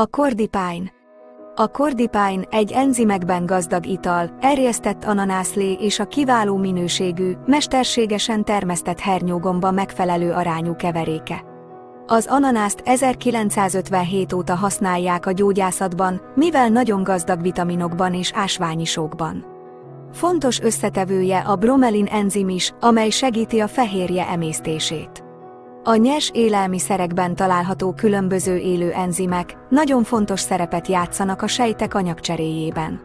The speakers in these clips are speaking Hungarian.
A kordipány. A kordipány egy enzimekben gazdag ital, erjesztett ananászlé és a kiváló minőségű, mesterségesen termesztett hernyógomba megfelelő arányú keveréke. Az ananászt 1957 óta használják a gyógyászatban, mivel nagyon gazdag vitaminokban és ásványisókban. Fontos összetevője a bromelin enzim is, amely segíti a fehérje emésztését. A nyers élelmiszerekben található különböző élő enzimek nagyon fontos szerepet játszanak a sejtek anyagcseréjében.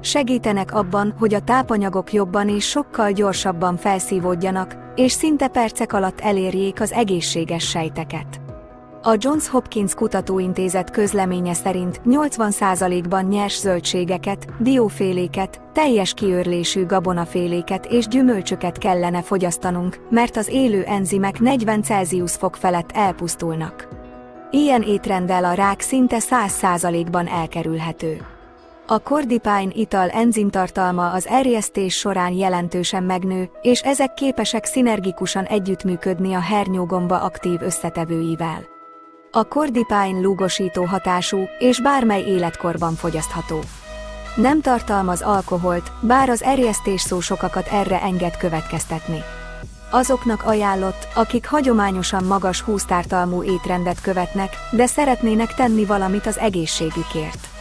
Segítenek abban, hogy a tápanyagok jobban és sokkal gyorsabban felszívódjanak, és szinte percek alatt elérjék az egészséges sejteket. A Johns Hopkins Kutatóintézet közleménye szerint 80%-ban nyers zöldségeket, dióféléket, teljes kiörlésű gabonaféléket és gyümölcsöket kellene fogyasztanunk, mert az élő enzimek 40 Celsius fok felett elpusztulnak. Ilyen étrenddel a rák szinte 100%-ban elkerülhető. A kordipány ital enzimtartalma az erjesztés során jelentősen megnő, és ezek képesek szinergikusan együttműködni a hernyógomba aktív összetevőivel. A kordipány lúgosító hatású, és bármely életkorban fogyasztható. Nem tartalmaz alkoholt, bár az erjesztés szó sokakat erre enged következtetni. Azoknak ajánlott, akik hagyományosan magas húztártalmú étrendet követnek, de szeretnének tenni valamit az egészségükért.